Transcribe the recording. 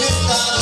Está